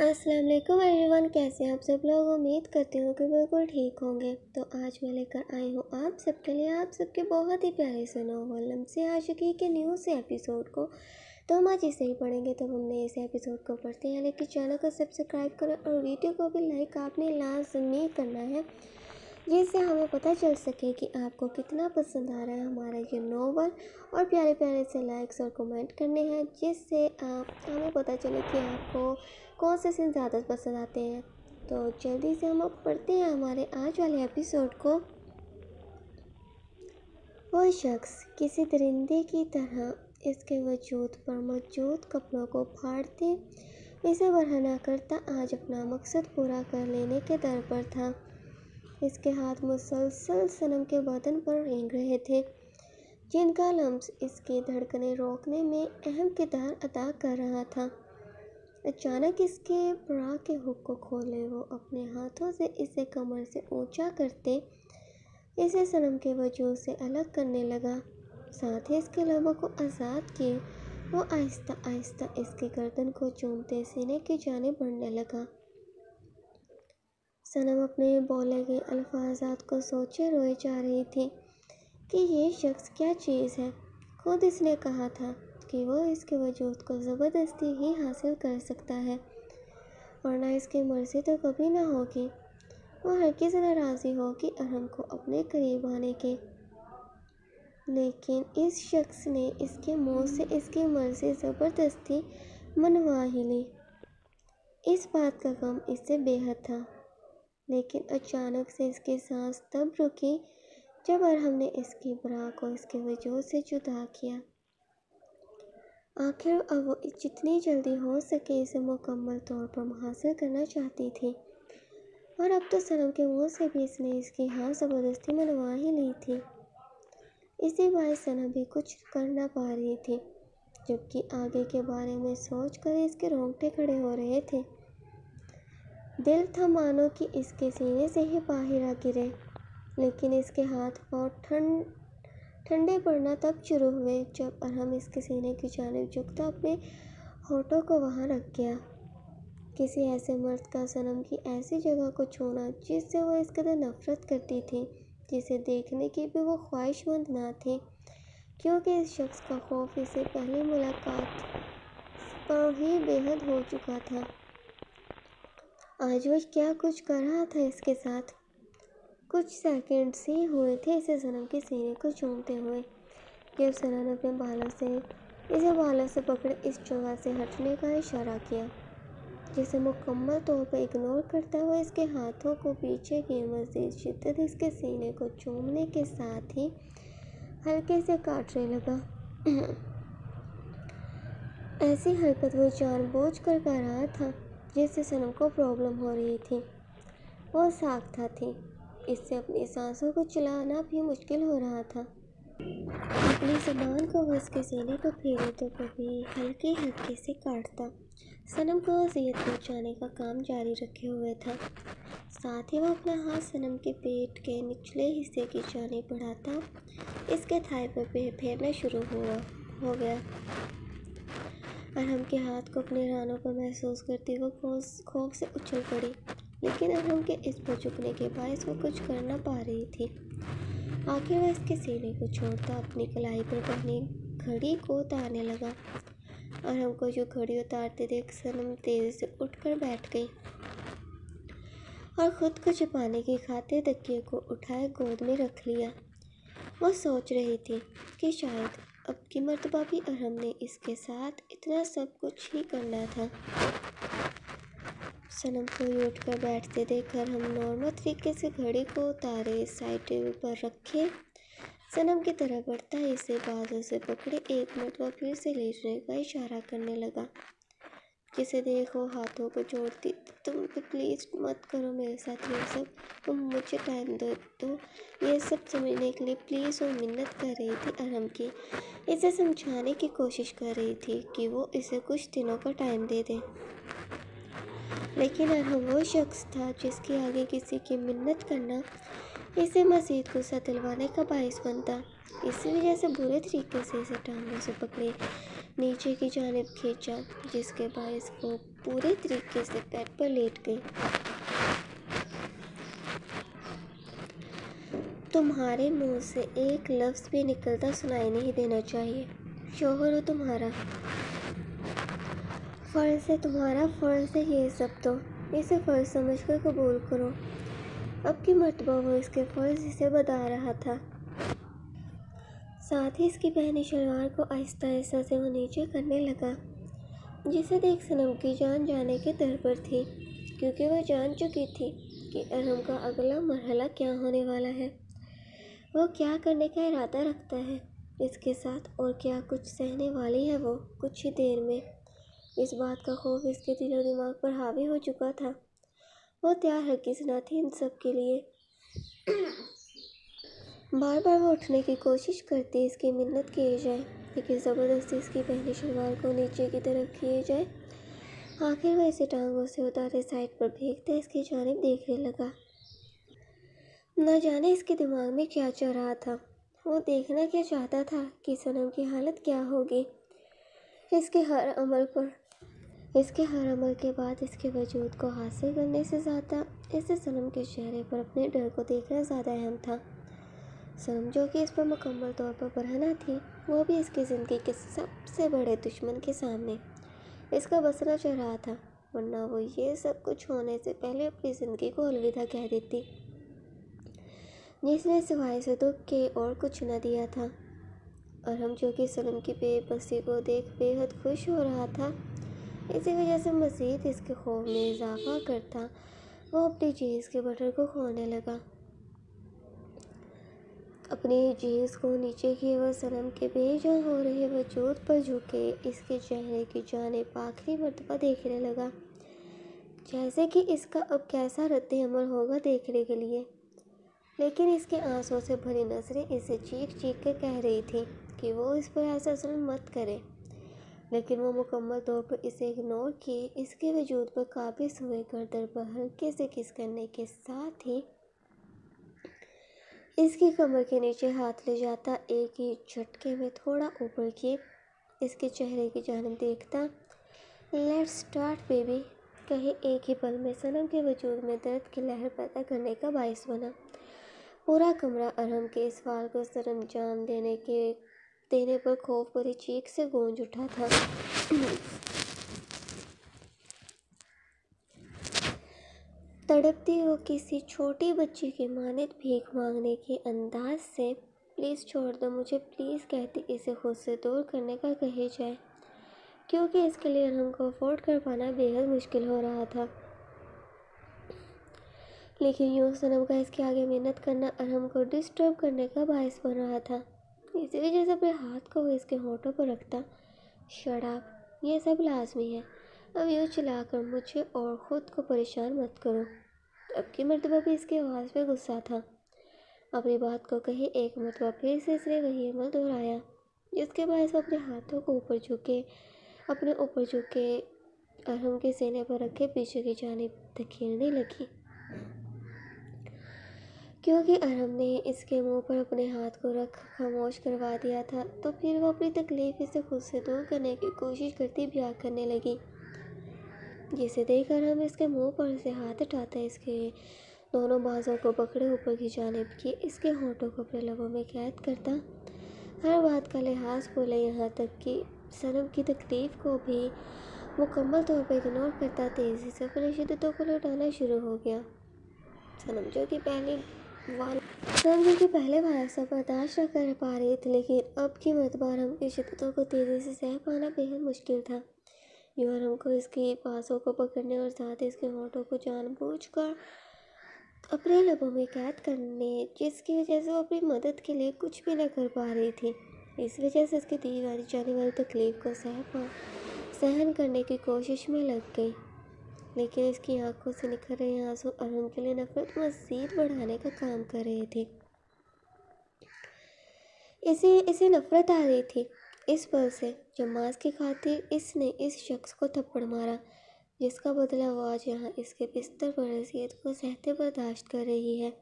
अस्सलाम एवरीवन, कैसे हैं आप सब लोग? उम्मीद करती हूँ कि बिल्कुल ठीक होंगे। तो आज मैं लेकर आई हूँ आप सबके लिए, आप सबके बहुत ही प्यारे से नोवल से आशिकी के न्यूज़ से एपिसोड को। तो हम आज इसे ही पढ़ेंगे तो हमने इस एपिसोड को पढ़ते हैं। लेकिन चैनल को सब्सक्राइब करें और वीडियो को भी लाइक आपने लाजमी करना है। जिससे हमें पता चल सके कि आपको कितना पसंद आ रहा है हमारा ये नोवल। और प्यारे प्यारे से लाइक्स और कमेंट करने हैं, जिससे आप, हमें पता चले कि आपको कौन से सीन ज़्यादा पसंद आते हैं। तो जल्दी से हम पढ़ते हैं हमारे आज वाले एपिसोड को। वो शख्स किसी दरिंदे की तरह इसके वजूद पर मौजूद कपड़ों को फाड़ते, इसे बरहना करता, आज अपना मकसद पूरा कर लेने के दर पर था। इसके हाथ मुसलसल सनम के बदन पर रेंग रहे थे, जिनका लम्स इसकी धड़कने रोकने में अहम किरदार अदा कर रहा था। अचानक इसके ब्रा के हुक को खोले, वो अपने हाथों से इसे कमर से ऊँचा करते इसे सनम के वजूद से अलग करने लगा। साथ ही इसके लबों को आज़ाद किए, वो आहिस्ता आहिस्ता इसकी गर्दन को चूमते सीने की जाने बढ़ने लगा। सनम अपने बोले गए अल्फाजात को सोचे रोए जा रही थी कि ये शख्स क्या चीज़ है। खुद इसने कहा था कि वो इसके वजूद को ज़बरदस्ती ही हासिल कर सकता है, वरना इसकी मर्ज़ी तो कभी ना होगी। वो हर किस नाराज़ी होगी अरहम को अपने करीब आने के। लेकिन इस शख्स ने इसके मुँह से इसकी मर्ज़ी ज़बरदस्ती मनवा ही ली। इस बात का गम इससे बेहद था। लेकिन अचानक से इसकी सांस तब रुकी जब अरहम ने इसकी बरा को इसके वजूद से जुदा किया। आखिर अब वो जितनी जल्दी हो सके इसे मुकम्मल तौर पर हासिल करना चाहती थी। और अब तो सनम के मुँह से भी इसने इसकी हाँ ज़बरदस्ती मनवा ही ली थी। इसी बात सनम भी कुछ कर ना पा रही थी, जबकि आगे के बारे में सोच कर इसके रोंगटे खड़े हो रहे थे। दिल था मानो कि इसके सीने से ही बाहर आ गिरे, लेकिन इसके हाथ पाँव ठंड, ठंडे पड़ना तब शुरू हुए जब अरहम इसके सीने की जानब झुकता अपने होठों को वहाँ रख गया। किसी ऐसे मर्द का सनम की ऐसी जगह को छूना जिससे वो इस कदर नफ़रत करती थी, जिसे देखने की भी वो ख्वाहिशमंद ना थी। क्योंकि इस शख्स का खौफ इसे पहली मुलाकात पर ही बेहद हो चुका था। आज वो क्या कुछ कर रहा था इसके साथ? कुछ सेकंड्स ही हुए थे इसे सनम के सीने को चूमते हुए। जब ने अपने बालों से, इसे बालों से पकड़े इस जगह से हटने का इशारा किया, जिसे मुकम्मल तौर पर इग्नोर करता हुआ इसके हाथों को पीछे की मजीद शिद्दत इसके सीने को चूमने के साथ ही हल्के से काटने लगा। ऐसी हरकत वो जानबूझ कर कर रहा था। जिससे सनम को प्रॉब्लम हो रही थी। वो साख्ता थी इससे अपनी सांसों को चलाना भी मुश्किल हो रहा था। अपनी जबान को उसके सीने को फेरे तो कभी हल्के हल्के से काटता। सनम को अजियत पहुँचाने का काम जारी रखे हुए था। साथ ही वो अपना हाथ सनम के पेट के निचले हिस्से की जाने बढ़ाता। इसके थाई पर फेरना शुरू हुआ, हो गया। अरहम के हाथ को अपने रानों पर महसूस करती वो खौफ से उछल पड़ी। लेकिन अब हम के इस पर झुकने के बायस वो कुछ कर ना पा रही थी। आखिर वह इसके सीने को छोड़ता अपनी कलाई पर पहनी घड़ी को उतारने लगा और हमको जो घड़ी उतारते देख सनम तेज़ी से उठकर बैठ गई और ख़ुद को छुपाने की खातिर तकिए को उठाए गोद में रख लिया। वो सोच रही थी कि शायद अब की मरतबा भी और हमने इसके साथ इतना सब कुछ ही करना था। सनम को उठ कर बैठते देखकर हम नॉर्मल तरीके से घड़ी को उतारे साइड टेबल पर रखे। सनम की तरह बढ़ता इसे बाजू से पकड़े, एक मरतबा फिर से लेटने का इशारा करने लगा। जिसे देखो, हाथों को जोड़ती, तुम प्लीज़ मत करो मेरे साथ ये सब। तुम मुझे टाइम दो तो ये सब समझने के लिए प्लीज़ वो मिन्नत कर रही थी अरहम की। इसे समझाने की कोशिश कर रही थी कि वो इसे कुछ दिनों का टाइम दे दे। लेकिन अरहम वो शख्स था जिसके आगे किसी की मिन्नत करना, इसे मज़ीद गुस्सा दिलवाने का बायस बनता। इसी वजह से बुरे तरीके से इसे टांगों से पकड़े, नीचे की जानब खींचा, जिसके बायस वो पूरे तरीके से बेड पर लेट गई। तुम्हारे मुँह से एक लफ्ज़ भी निकलता सुनाई नहीं देना चाहिए। शोहर हो तुम्हारा। फ़र्ज़ है तुम्हारा फ़र्ज़ है ये सब तो। इसे फ़र्ज़ समझ कर कबूल करो। अब की मरतबा वो इसके फ़र्ज़ इसे बता रहा था। साथ ही इसकी पहनी शलवार को आहिस्ता आहिस्ता से वो नीचे करने लगा, जिसे देख सनम की जान जाने के दर पर थी, क्योंकि वह जान चुकी थी कि अरहम का अगला मरहला क्या होने वाला है। वो क्या करने का इरादा रखता है? इसके साथ और क्या कुछ सहने वाली है वो? कुछ ही देर में। इस बात का खौफ इसके दिलो दिमाग पर हावी हो चुका था। वो तैयार हरगिज़ ना थी इन सब के लिए। बार बार वो उठने की कोशिश करती इसकी मिन्नत किए जाए, लेकिन ज़बरदस्ती इसकी पहली शलवार को नीचे की तरफ़ किए जाए, आखिर वह इसे टांगों से उतारे साइड पर फेंकते इसकी जानब देखने लगा। न जाने इसके दिमाग में क्या चल रहा था। वो देखना क्या चाहता था कि सनम की हालत क्या होगी। इसके हर अमल पर, इसके हर अमल के बाद इसके वजूद को हासिल करने से ज़्यादा इसे सनम के चेहरे पर अपने डर को देखना ज़्यादा अहम था। सनम, जो कि इस पर मुकम्मल तौर पर बरहना थी, वो भी इसकी ज़िंदगी के सबसे बड़े दुश्मन के सामने इसका बसना चल रहा था, वरना वो ये सब कुछ होने से पहले अपनी ज़िंदगी को अलविदा कह देती। जिसने सिवाय दुख के और कुछ न दिया था। और हम जो कि सलम की बेबसी को देख बेहद खुश हो रहा था, इसी वजह से मज़ीद इसके खौफ में इजाफा करता वो अपनी जीन्स के बटन को खोलने लगा। अपनी जीन्स को नीचे किए वह सनम के बेजान हो रहे वजूद पर झुके इसके चेहरे की जाने आखिरी मरतबा देखने लगा, जैसे कि इसका अब कैसा रद्द अमल होगा देखने के लिए। लेकिन इसके आंसुओं से भरी नज़रें इसे चीख चीख कर कह रही थी कि वो इस पर ऐसा जुल्म मत करे। लेकिन वो मुकम्मल तौर पर इसे इग्नोर किए, इसके वजूद पर काबिज हुए गर्दन पर हल्के से किस करने के साथ ही इसकी कमर के नीचे हाथ ले जाता, एक ही झटके में थोड़ा ऊपर किए। इसके चेहरे की जानब देखता लेट्स स्टार्ट बेबी कहे एक ही पल में सनम के वजूद में दर्द की लहर पैदा करने का बायस बना। पूरा कमरा अरहम के इस वाल को सरंजाम देने के, देने पर खौफ भरी चीख से गूंज उठा था। तड़पती वो किसी छोटी बच्ची की मानित भीख मांगने के अंदाज से, प्लीज़ छोड़ दो मुझे, प्लीज़, कहती इसे खुद से दूर करने का कहे जाए। क्योंकि इसके लिए हमको अफोर्ड कर पाना बेहद मुश्किल हो रहा था। लेकिन यूँ सनम का इसके आगे मेहनत करना अरहम को डिस्टर्ब करने का बायस बन रहा था। इसी वजह से अपने हाथ को इसके होठों पर रखता। शराब, ये सब लाजमी है। अब यूँ चलाकर मुझे और ख़ुद को परेशान मत करो। अब की मरतबा भी इसके आवाज़ पे गुस्सा था। अपनी बात को कहे एक मरतबा फिर से इसने वही अमल दोहराया। जिसके बाद वो अपने हाथों को ऊपर झुके, अपने ऊपर झुके अरहम के सीने पर रखे पीछे की जानिब धकेलने लगी। क्योंकि अरम ने इसके मुँह पर अपने हाथ को रख खामोश करवा दिया था तो फिर वो अपनी तकलीफ़ इसे खुद से दूर करने की कोशिश करती ब्याह करने लगी। जिसे देखकर हम इसके मुँह पर से हाथ उठाता इसके दोनों बाजों को पकड़े ऊपर की जानब किए इसके होठों को अपने लबों में कैद करता। हर बात का लिहाज बोले यहाँ तक कि सनम की तकलीफ़ को भी मुकम्मल तौर पर इग्नोर करता तेज़ी से अपनी शिद्दतों को लौटाना शुरू हो गया। सनम जो कि पहली रंग के पहले बार सब बर्दाश्त कर पा रही थी, लेकिन अब की मरतबा हम की शिद्दतों को तेज़ी से सह पाना बेहद मुश्किल था। यूँ हमको इसकी बाँसों को पकड़ने और साथ ही इसके होठों को जानबूझ कर अपने लबों में कैद करने, जिसकी वजह से वो अपनी मदद के लिए कुछ भी न कर पा रही थी। इस वजह से इसकी दी वाली जाने वाली तकलीफ़ को सह पा, सहन करने की कोशिश में लग गई। लेकिन इसकी आँखों से निकल रहे आँसू अरुण के लिए नफरत मज़ीद बढ़ाने का काम कर रहे थे। इसे इसे नफरत आ रही थी। इस पल से जब मास की खातिर इसने इस शख्स को थप्पड़ मारा, जिसका बदला वो आज यहाँ इसके बिस्तर पर रसीद को सहते बर्दाश्त कर रही है।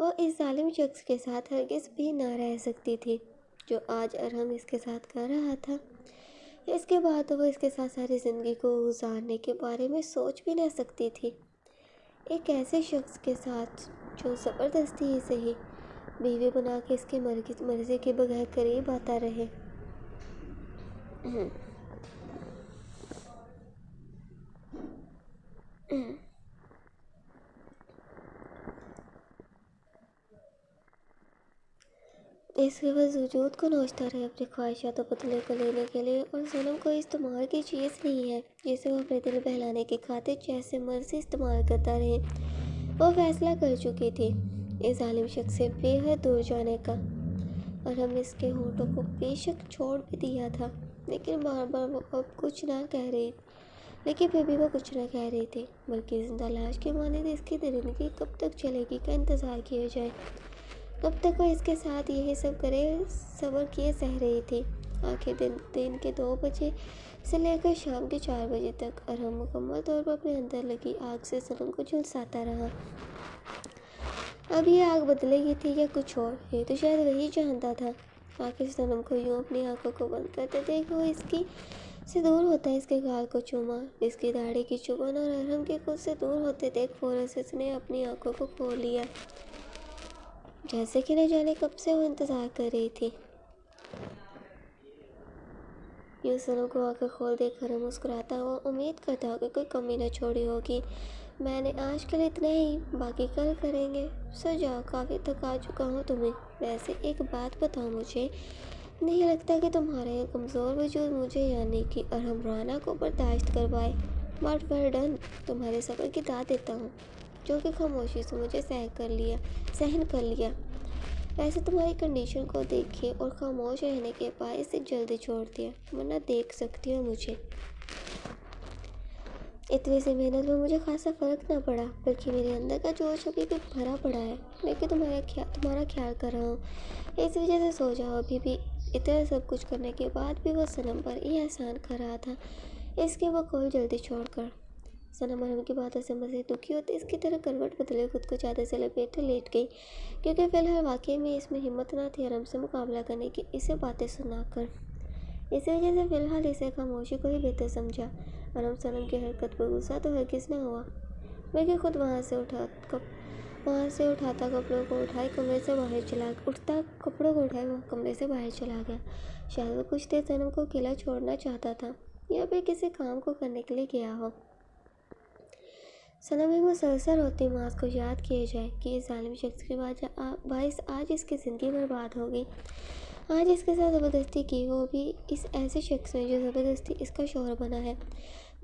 वो इस जालिम शख्स के साथ हरगिज़ भी ना रह सकती थी, जो आज अरहम इसके साथ कर रहा था। इसके बाद वो इसके साथ सारी ज़िंदगी को गुजारने के बारे में सोच भी नहीं सकती थी। एक ऐसे शख्स के साथ जो ज़बरदस्ती ही बीवी बना के इसके मर्ज़ी मर्ज़ी के बगैर करीब आता रहे। इसके वजूद को नोचता रहे अपनी ख्वाहिशात पुतले को लेने के लिए। और सनम को इस्तेमाल की चीज़ नहीं है, जिसे वो अपने दिल बहलाने की खातिर जैसे मर्ज़ी इस्तेमाल करता रहे। वो फैसला कर चुकी थी, इस आलिम शख्स से बेहद दूर जाने का। और हम इसके होठों को बेशक छोड़ भी दिया था, लेकिन बार बार वो अब कुछ ना कह रही, लेकिन फिर भी वो कुछ ना कह रही थी, बल्कि ज़िंदा लाश के माने इसकी दरिंदगी कब तक चलेगी का इंतज़ार किया जाए। कब तक वो इसके साथ यही सब करे, सबर किए, सह रही थी। आखिर दिन दिन के दो बजे से लेकर शाम के चार बजे तक और हम मुकम्मल तौर पर अपने अंदर लगी आग से सनम को झुलसाता रहा। अब ये आग बदलेगी थी या कुछ और, ये तो शायद वही जानता था। आखिर सनम को यूँ अपनी आँखों को बंद करते देख वो इसकी से दूर होता है इसके गाल को चूमा। इसकी दाढ़ी की चुभन और अरहम के खुद से दूर होते देख से उसने अपनी आँखों को खोल लिया। जैसे कि न जाने कब से वो इंतज़ार कर रही थी। यूँ सनम को आकर खोल देख कर मुस्कुराता हुआ उम्मीद करता हो कि कोई कमी न छोड़ी होगी। मैंने आज कल इतना ही। बाकी कल करेंगे। सो जाओ काफ़ी थका चुका हूँ तुम्हें। वैसे एक बात बताओ मुझे। नहीं लगता कि तुम्हारा कमज़ोर वजूद मुझे यानी कि और हम राना को बर्दाश्त करवाए। बट वेल डन तुम्हारे सफ़र की दाद देता हूँ। जो कि खामोशी से मुझे सह कर लिया, सहन कर लिया। वैसे तुम्हारी कंडीशन को देखे और खामोश रहने के बाद इसे जल्दी छोड़ दिया। वरना देख सकती हो मुझे। इतनी सी मेहनत में मुझे खासा फ़र्क ना पड़ा, बल्कि मेरे अंदर का जोश अभी भी भरा पड़ा है। लेकिन तुम्हारा ख्याल तुम्हारा ख्याल कर रहा हूँ। इस वजह से सो जाओ अभी भी इतना सब कुछ करने के बाद भी वो सनम पर ये एहसान कर रहा था। इसके वो कॉल जल्दी छोड़कर। सना मरहम की बातों से मज़ीद दुखी होते, इसकी तरह करवट बदले खुद को चादर से लपेट लेट गई। क्योंकि फ़िलहाल वाकई में इसमें हिम्मत ना थी आराम से मुकाबला करने की, इसे बातें सुनाकर। इसी वजह से फ़िलहाल इसे खामोशी को ही बेहतर समझा। आराम सनम की हरकत पर गुस्सा तो हर किस हुआ? बल्कि खुद वहाँ से उठा, कप, वहाँ से उठाता कपड़ों को उठाए, कमरे से बाहर चला, उठता कपड़ों को उठाए, वहाँ कमरे से बाहर चला गया। शायद वो कुछ देर सनम को किला छोड़ना चाहता था, या फिर किसी काम को करने के लिए गया हो। सनम में मुसलसल होती मास को याद किए जाए कि इस ालिम शख्स के बाद बाईस आज इसकी ज़िंदगी बर्बाद हो गई। आज इसके साथ ज़बरदस्ती की वो भी इस ऐसे शख्स में जो ज़बरदस्ती इसका शोहर बना है।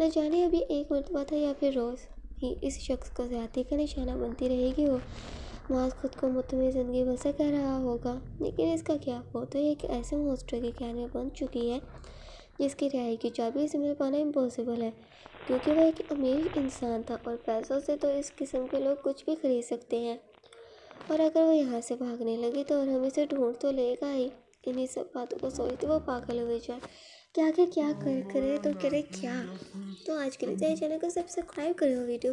न जाने अभी एक मरतबा था या फिर रोज़ ही इस शख्स को ज़्यादा का निशाना बनती रहेगी वो। मास खुद को मुतमी ज़िंदगी बसा कह रहा होगा। लेकिन इसका क्या वो तो एक ऐसे मोस्टर की कैद में बन चुकी है, जिसकी रिहाई की चाबी इसे मिल पाना इम्पॉसिबल है। क्योंकि वह एक अमीर इंसान था और पैसों से तो इस किस्म के लोग कुछ भी खरीद सकते हैं। और अगर वो यहाँ से भागने लगे तो और हमें से ढूंढ तो लेगा ही। इन्हीं सब बातों को सोचते वो पागल हो जाए क्या क्या क्या कर, करे तो करे क्या? तो आज के लिए चैनल को सब्सक्राइब करो, वीडियो